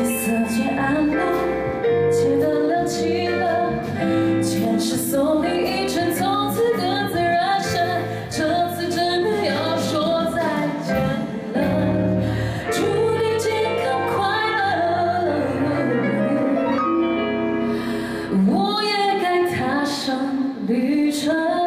夜色渐暗了，街灯亮起了，前世送你一程，从此各自人生，这次真的要说再见了，祝你健康快乐。我也该踏上旅程。